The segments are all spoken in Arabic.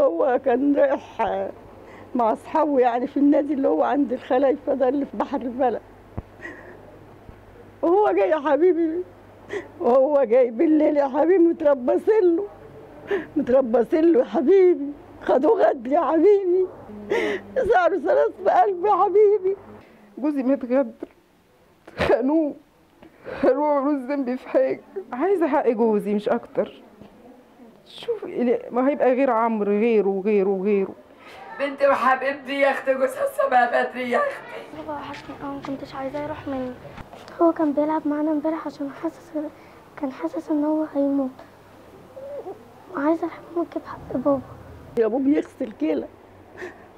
هو كان رايح مع أصحابه يعني في النادي اللي هو عند الخلايفه ده اللي في بحر البلد وهو جاي يا حبيبي وهو جاي بالليل يا حبيبي متربصين له متربصين له يا حبيبي خدوه غد يا حبيبي سعره ثلاث بقلب يا حبيبي. جوزي متغدر خانوه خانوه ملوش ذنب في حاجة. عايزة حق جوزي مش أكتر. شوف ما هيبقى غير عمرو غيره وغيره وغيره بنتي وحبيبتي يا أختي جوزها السبع بدري يا أختي. بابا وحشني أوي ما كنتش عايزاه يروح مني هو كان بيلعب معانا امبارح عشان حاسس كان حاسس إن هو هيموت. وعايزه الحمام كده حق بابا. ابوه بيغسل كلى.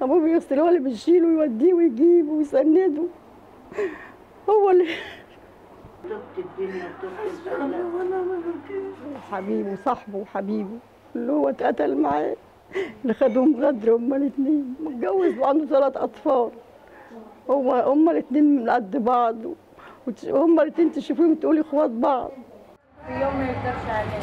ابوه بيغسل هو اللي بيشيله ويوديه ويجيبه ويسنده. هو اللي حبيبه وصاحبه وحبيبه. اللي هو اتقتل معاه اللي خدهم غدر هما الاثنين متجوز وعنده ثلاث أطفال. هما هما الاثنين من قد بعض. وتش- هما الاثنين تشوفيهم تقولي إخوات بعض. في يوم ما يقدرش عليه.